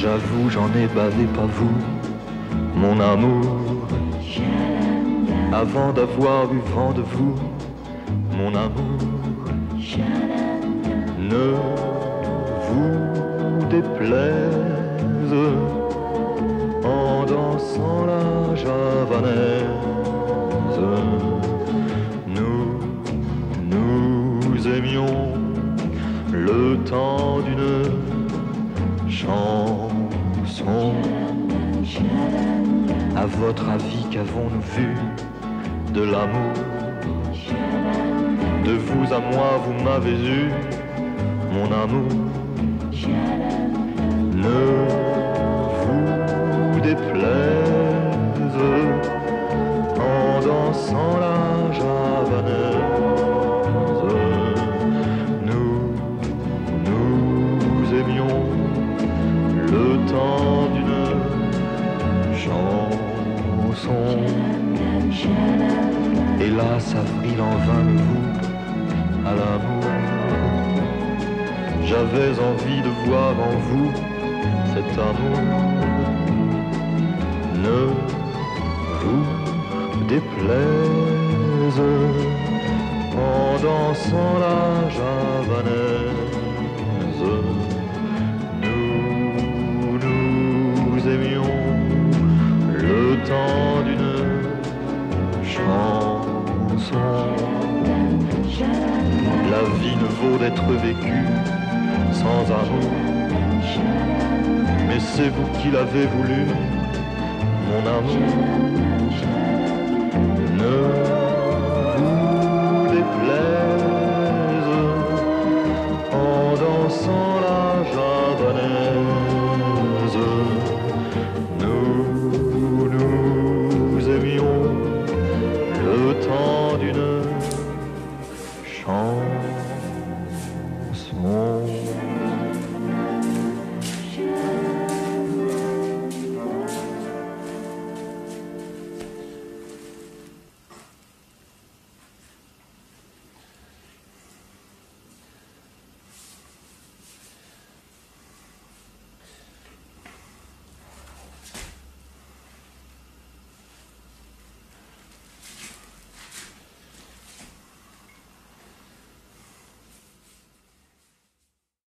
J'avoue, j'en ai bavé, pas vous, mon amour. Avant d'avoir eu vent de vous, mon amour. Ne vous déplaise en dansant la javanaise. Nous, nous aimions le temps d'une chanson. À votre avis, qu'avons-nous vu de l'amour? De vous à moi, vous m'avez eu, mon amour. Ne vous déplaise en dansant le temps d'une chanson. Hélas, avril en vain me vous à l'amour. J'avais envie de voir en vous cet amour. Ne vous déplaise en dansant la javanaise. Temps d'une chanson. La vie ne vaut d'être vécue sans amour. Mais c'est vous qui l'avez voulu, mon amour.